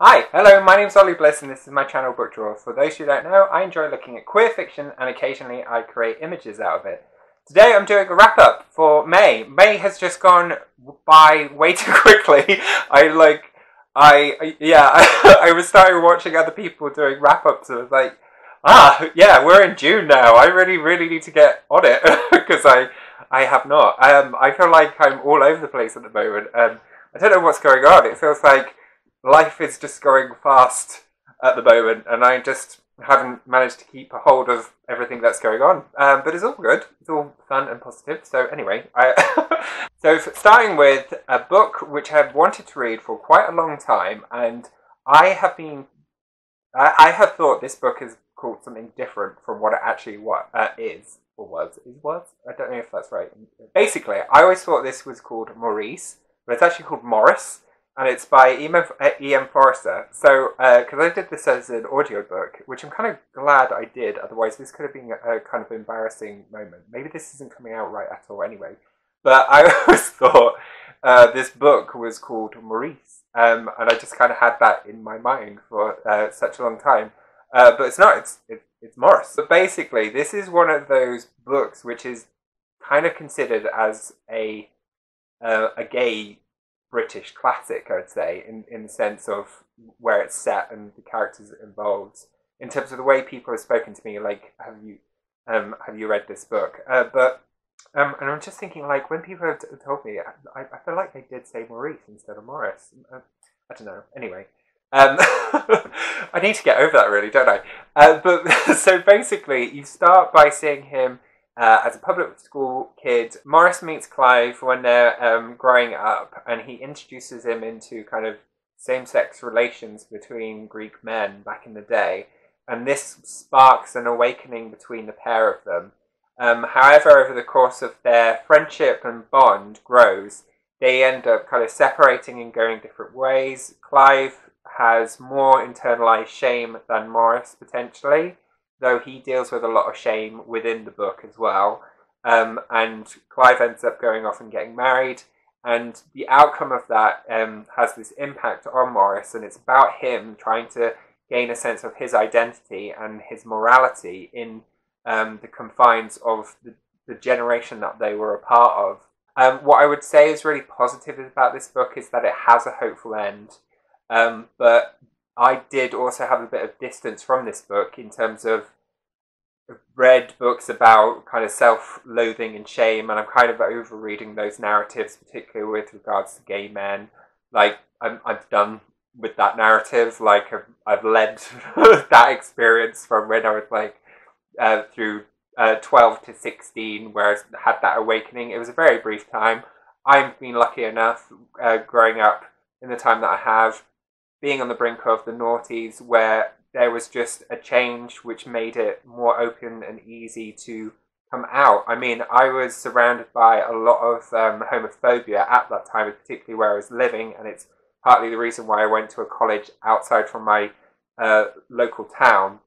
Hi, hello, my name's Ollie Bliss and this is my channel Book Draw. For those who don't know, I enjoy looking at queer fiction and occasionally I create images out of it. Today I'm doing a wrap up for May. May has just gone by way too quickly. I like, I, yeah, I, I was starting watching other people doing wrap ups and I was like, ah, yeah, we're in June now. I really, really need to get on it because I, I have not. Um, I feel like I'm all over the place at the moment. Um, I don't know what's going on. It feels like life is just going fast at the moment, and I just haven't managed to keep a hold of everything that's going on. Um, but it's all good. It's all fun and positive. So anyway, I so starting with a book which I've wanted to read for quite a long time, and I have been, I, I have thought this book is called something different from what it actually what uh, is or was is was. I don't know if that's right. Basically, I always thought this was called Maurice, but it's actually called Morris and it's by E.M. Forster. So, because uh, I did this as an audiobook, which I'm kind of glad I did, otherwise, this could have been a, a, kind of embarrassing moment. Maybe this isn't coming out right at all anyway. But I always thought uh, this book was called Maurice, um, and I just kind of had that in my mind for uh, such a long time. Uh, but it's not, it's, it, it's Morris. But basically, this is one of those books which is kind of considered as a, uh, a gay British classic, I'd say, in, in the sense of where it's set and the characters it involves. In terms of the way people have spoken to me, like, have you um, have you read this book? Uh, but um, and I'm just thinking, like, when people have t- told me, I, I feel like they did say Maurice instead of Morris. Uh, I don't know. Anyway, um, I need to get over that, really, don't I? Uh, but so basically, you start by seeing him uh, as a public school kid, Morris meets Clive when they're um, growing up, and he introduces him into kind of same sex relations between Greek men back in the day. And this sparks an awakening between the pair of them. Um, however, over the course of their friendship and bond grows, they end up kind of separating and going different ways. Clive has more internalized shame than Morris potentially though he deals with a lot of shame within the book as well. Um, and Clive ends up going off and getting married, and the outcome of that um, has this impact on Morris, and it's about him trying to gain a sense of his identity and his morality in um, the confines of the, the, generation that they were a part of. Um, what I would say is really positive about this book is that it has a hopeful end, um, but I did also have a bit of distance from this book in terms of read books about kind of self-loathing and shame, and I'm kind of overreading those narratives, particularly with regards to gay men. Like I'm, I'm done with that narrative. Like I've, I've led that experience from when I was like uh, through uh, 12 to 16, where I had that awakening. It was a very brief time. I've been lucky enough uh, growing up in the time that I have being on the brink of the noughties where there was just a change which made it more open and easy to come out. I mean, I was surrounded by a lot of um, homophobia at that time, particularly where I was living, and it's partly the reason why I went to a college outside from my uh, local town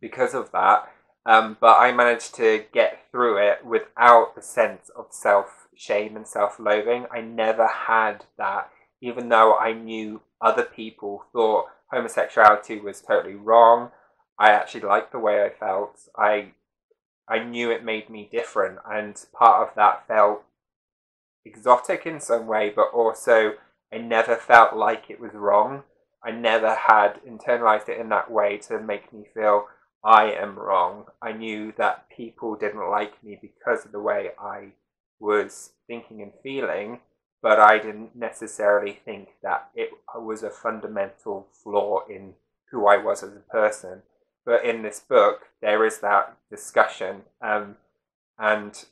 because of that. Um, but I managed to get through it without the sense of self shame and self loathing. I never had that, even though I knew other people thought homosexuality was totally wrong. I actually liked the way I felt. I I knew it made me different, and part of that felt exotic in some way, but also I never felt like it was wrong. I never had internalized it in that way to make me feel I am wrong. I knew that people didn't like me because of the way I was thinking and feeling, but I didn't necessarily think that it was a fundamental flaw in who I was as a person. But in this book, there is that discussion, um, and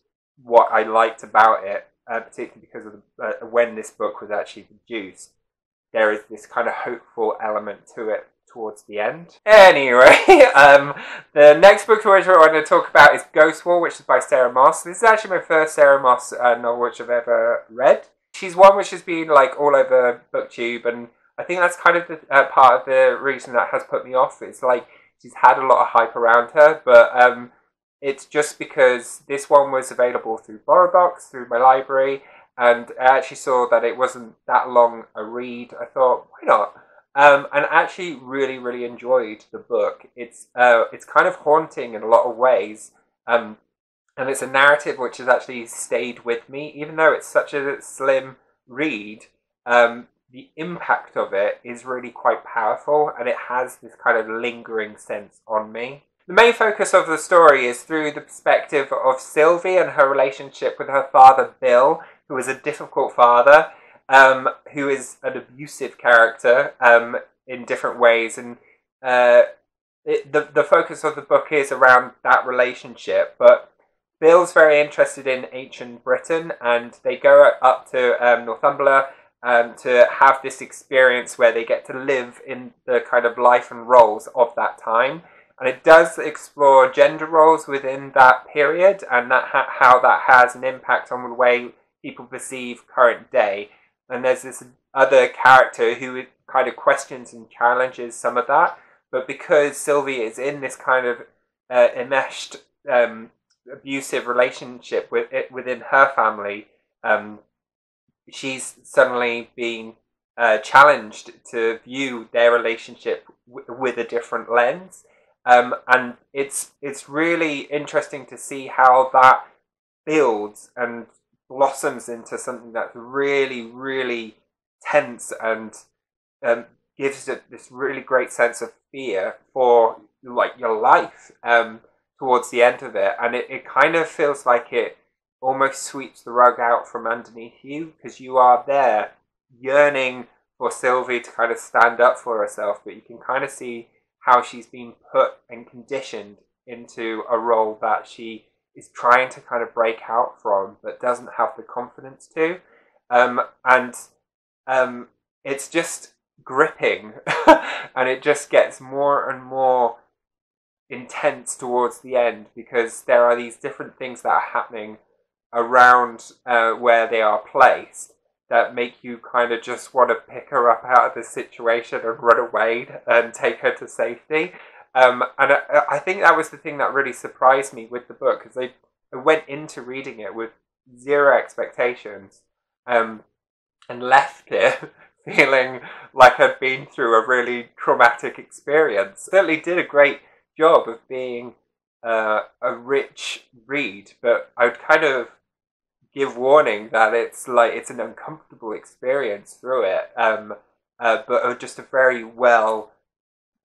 what I liked about it, uh, particularly because of the, uh, when this book was actually produced, there is this kind of hopeful element to it towards the end. Anyway, um, the next book which I want to talk about is Ghost Wall, which is by Sarah Moss. This is actually my first Sarah Moss uh, novel which I've ever read she's one which has been like all over booktube and i think that's kind of the uh, part of the reason that has put me off it's like she's had a lot of hype around her but um, it's just because this one was available through BorrowBox through my library and i actually saw that it wasn't that long a read i thought why not Um, and actually really, really enjoyed the book. It's uh, it's kind of haunting in a lot of ways. Um, and it's a narrative which has actually stayed with me, even though it's such a slim read. Um, the impact of it is really quite powerful, and it has this kind of lingering sense on me. The main focus of the story is through the perspective of Sylvie and her relationship with her father Bill, who is a difficult father, um, who is an abusive character um, in different ways, and uh, it, the the focus of the book is around that relationship. But Bill's very interested in ancient Britain, and they go up to um, Northumbria um, to have this experience where they get to live in the kind of life and roles of that time. And it does explore gender roles within that period and that ha- how that has an impact on the way people perceive current day. And there's this other character who kind of questions and challenges some of that. But because Sylvie is in this kind of uh, enmeshed um, abusive relationship with it within her family, um, she's suddenly being uh, challenged to view their relationship w- with a different lens. Um, and it's it's really interesting to see how that builds and blossoms into something that's really really tense and um, gives it this really great sense of fear for like your life um, towards the end of it and it, it kind of feels like it almost sweeps the rug out from underneath you because you are there yearning for Sylvie to kind of stand up for herself, but you can kind of see how she's been put and conditioned into a role that she is trying to kind of break out from, but doesn't have the confidence to. Um, and um, it's just gripping, and it just gets more and more intense towards the end because there are these different things that are happening around uh, where they are placed that make you kind of just want to pick her up out of the situation and run away and take her to safety. Um, and I, I, think that was the thing that really surprised me with the book because I, I went into reading it with zero expectations um, and left it feeling like I'd been through a really traumatic experience. Certainly did a great job of being uh, a rich read, but I would kind of give warning that it's like it's an uncomfortable experience through it, um, uh, but just a very well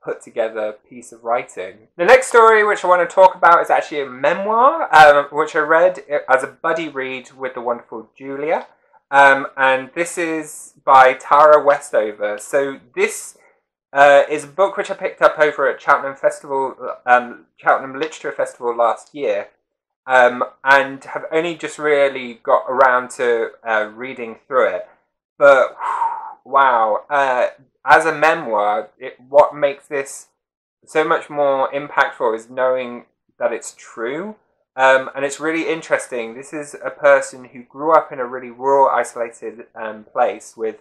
put together piece of writing. The next story which I want to talk about is actually a memoir, um, which I read as a buddy read with the wonderful Julia. Um, and this is by Tara Westover. So this uh, is a book which I picked up over at Cheltenham Festival, um, Cheltenham Literature Festival last year um, and have only just really got around to uh, reading through it. But wow, uh, as a memoir, it, what makes this so much more impactful is knowing that it's true. Um, and it's really interesting. This is a person who grew up in a really rural, isolated um, place with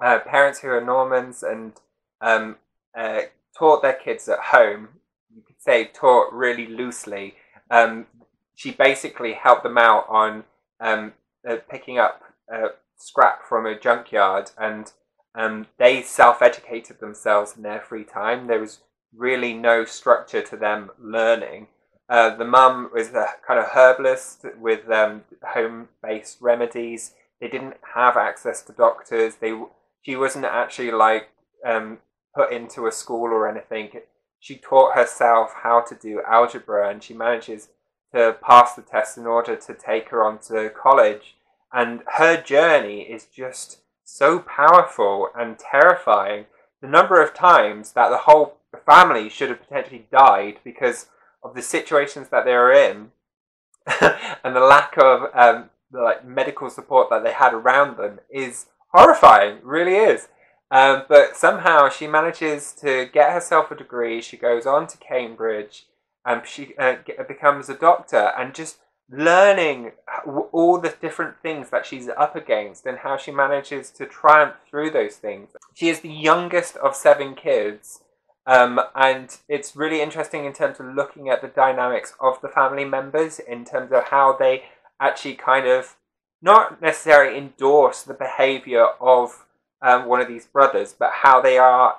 uh, parents who are Mormons and um, uh, taught their kids at home. You could say taught really loosely um, she basically helped them out on um, uh, picking up uh, scrap from a junkyard, and um, they self-educated themselves in their free time. There was really no structure to them learning. Uh, the mum was a kind of herbalist with um, home-based remedies. They didn't have access to doctors. They she wasn't actually like um, put into a school or anything. She taught herself how to do algebra, and she manages to pass the test in order to take her on to college. And her journey is just so powerful and terrifying. The number of times that the whole family should have potentially died because of the situations that they were in and the lack of um, the, like medical support that they had around them is horrifying. really is. Um, but somehow she manages to get herself a degree. She goes on to Cambridge and she uh, becomes a doctor and just learning all the different things that she's up against and how she manages to triumph through those things. She is the youngest of seven kids. Um, and it's really interesting in terms of looking at the dynamics of the family members in terms of how they actually kind of not necessarily endorse the behavior of um, one of these brothers, but how they are,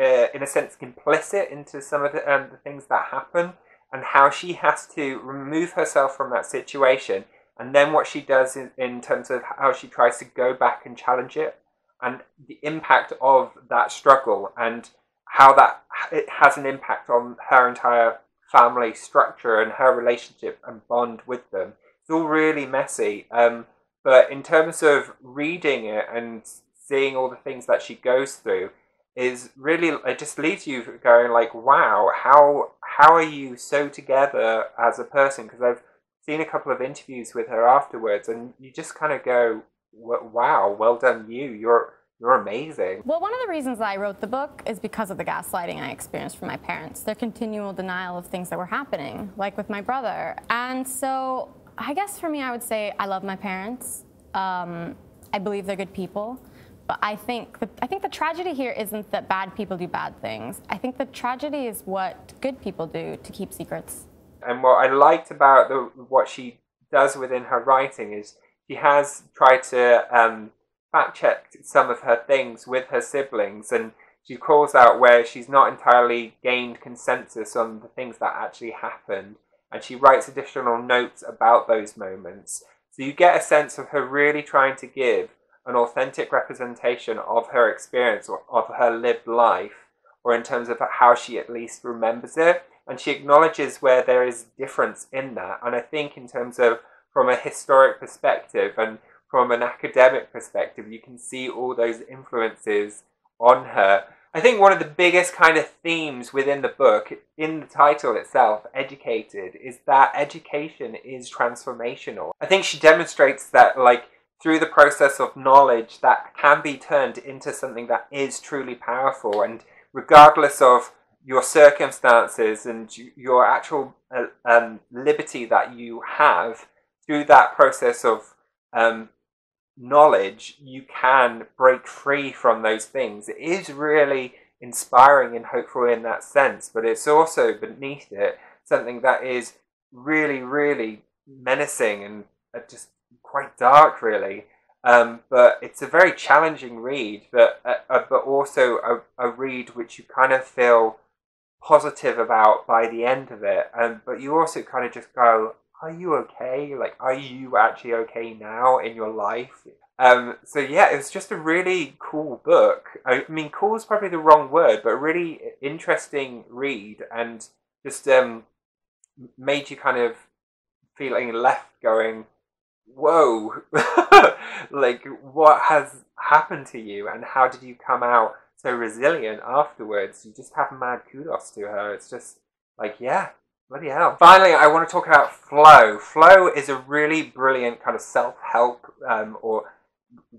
uh, in a sense, complicit into some of the, um, the things that happen, and how she has to remove herself from that situation, and then what she does in, in terms of how she tries to go back and challenge it, and the impact of that struggle, and how that it has an impact on her entire family structure and her relationship and bond with them. It's all really messy. Um, but in terms of reading it and seeing all the things that she goes through, is really it just leaves you going like, wow, how how are you so together as a person? Because I've seen a couple of interviews with her afterwards, and you just kind of go, wow, well done you. You're you're amazing. Well, one of the reasons that I wrote the book is because of the gaslighting I experienced from my parents, their continual denial of things that were happening, like with my brother. And so I guess for me, I would say I love my parents. Um, I believe they're good people. But I think, the, I think the tragedy here isn't that bad people do bad things. I think the tragedy is what good people do to keep secrets. And what I liked about the, what she does within her writing is she has tried to um, fact check some of her things with her siblings and she calls out where she's not entirely gained consensus on the things that actually happened and she writes additional notes about those moments. So you get a sense of her really trying to give an authentic representation of her experience or of her lived life, or in terms of how she at least remembers it. And she acknowledges where there is difference in that. And I think, in terms of from a historic perspective and from an academic perspective, you can see all those influences on her. I think one of the biggest kind of themes within the book, in the title itself, Educated, is that education is transformational. I think she demonstrates that, like, through the process of knowledge, that can be turned into something that is truly powerful. And regardless of your circumstances and your actual uh, um, liberty that you have through that process of um, knowledge, you can break free from those things. It is really inspiring and hopeful in that sense, but it's also beneath it something that is really, really menacing and uh, just quite dark, really. Um, but it's a very challenging read, but uh, uh, but also a, a read which you kind of feel positive about by the end of it. Um, but you also kind of just go, are you okay? Like, are you actually okay now in your life? Um, so yeah, it was just a really cool book. I mean, cool is probably the wrong word, but really interesting read and just um, made you kind of feeling left going, whoa, like what has happened to you and how did you come out so resilient afterwards? You just have mad kudos to her. It's just like, yeah, Bloody hell. Finally, I want to talk about Flow. Flow is a really brilliant kind of self help um, or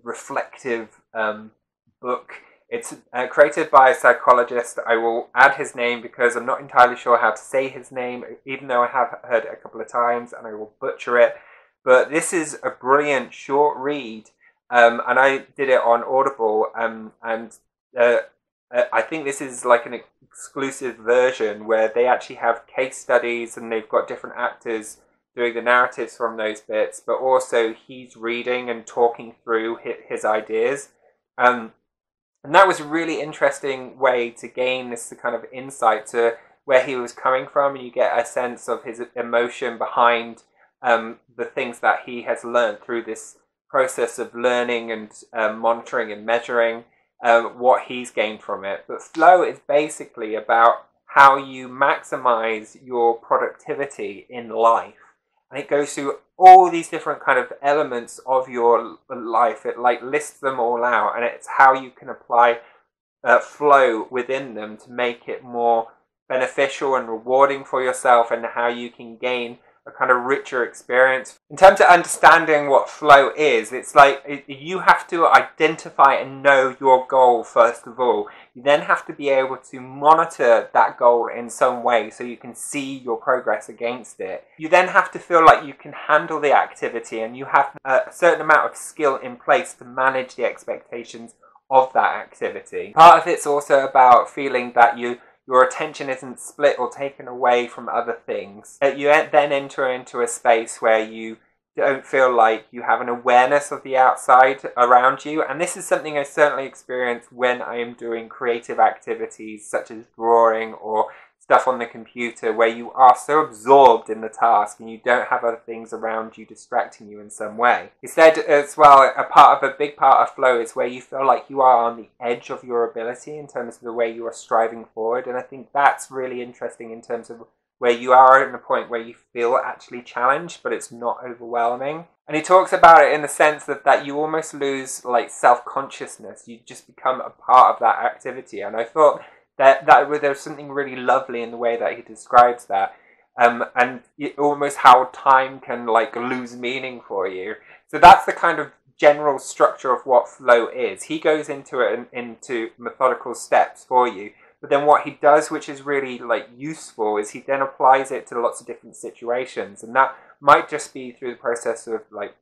reflective um, book. It's uh, created by a psychologist. I will add his name because I'm not entirely sure how to say his name, even though I have heard it a couple of times and I will butcher it. But this is a brilliant short read, um, and I did it on Audible. Um, and uh, uh, I think this is like an exclusive version where they actually have case studies and they've got different actors doing the narratives from those bits, but also he's reading and talking through his, ideas. Um, and that was a really interesting way to gain this kind of insight to where he was coming from, and you get a sense of his emotion behind um, the things that he has learned through this process of learning and um, monitoring and measuring um, what he's gained from it. But flow is basically about how you maximize your productivity in life. And it goes through all these different kind of elements of your life. It like lists them all out, and it's how you can apply uh, flow within them to make it more beneficial and rewarding for yourself, and how you can gain a kind of richer experience. In terms of understanding what flow is, it's like you have to identify and know your goal first of all. You then have to be able to monitor that goal in some way so you can see your progress against it. You then have to feel like you can handle the activity and you have a certain amount of skill in place to manage the expectations of that activity. Part of it's also about feeling that you your attention isn't split or taken away from other things. You then enter into a space where you don't feel like you have an awareness of the outside around you. And this is something I certainly experience when I am doing creative activities such as drawing or stuff on the computer where you are so absorbed in the task and you don't have other things around you distracting you in some way. Said as well, a part of a big part of flow is where you feel like you are on the edge of your ability in terms of the way you are striving forward. And I think that's really interesting in terms of where you are at a point where you feel actually challenged, but it's not overwhelming. And he talks about it in the sense that, that you almost lose like self consciousness. You just become a part of that activity. And I thought that that there's something really lovely in the way that he describes that. Um, and it, almost how time can like lose meaning for you. So that's the kind of general structure of what flow is. He goes into it in, into methodical steps for you. But then what he does, which is really like useful, is he then applies it to lots of different situations, and that might just be through the process of like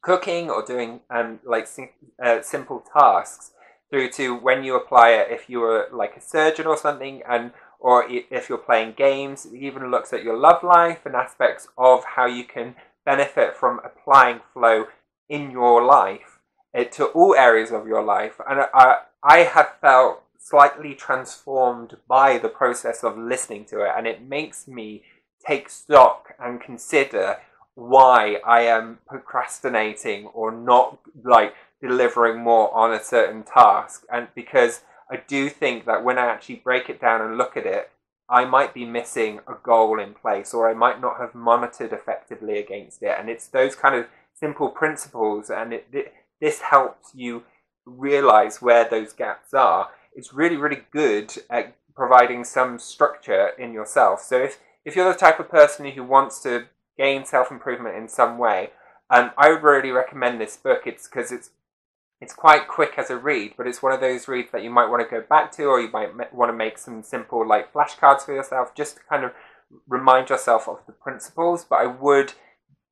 cooking or doing um, like sim- uh, simple tasks, through to when you apply it if you were like a surgeon or something, and or if you're playing games. It even looks at your love life and aspects of how you can benefit from applying flow in your life uh, to all areas of your life. And I, I have felt slightly transformed by the process of listening to it, and it makes me take stock and consider why I am procrastinating or not like delivering more on a certain task. And because I do think that when I actually break it down and look at it, I might be missing a goal in place or I might not have monitored effectively against it. And it's those kind of simple principles, and it, it, this helps you realize where those gaps are it's really, really good at providing some structure in yourself. So if, if you're the type of person who wants to gain self-improvement in some way, um, I would really recommend this book. It's because it's it's quite quick as a read, but it's one of those reads that you might want to go back to, or you might want to make some simple like flashcards for yourself, just to kind of remind yourself of the principles. But I would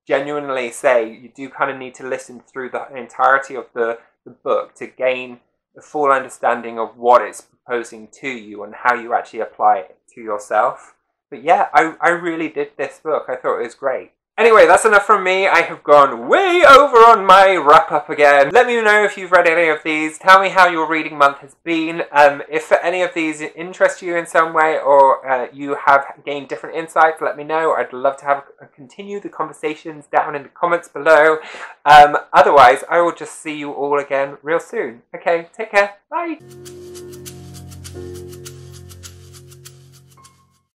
genuinely say you do kind of need to listen through the entirety of the, the book to gain full understanding of what it's proposing to you and how you actually apply it to yourself. But yeah, I, I really did this book. I thought it was great. Anyway, that's enough from me. I have gone way over on my wrap up again. Let me know if you've read any of these. Tell me how your reading month has been. Um, if any of these interest you in some way or uh, you have gained different insights, let me know. I'd love to have uh, continue the conversations down in the comments below. Um, otherwise, I will just see you all again real soon. Okay, take care. Bye.